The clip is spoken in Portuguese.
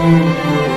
Música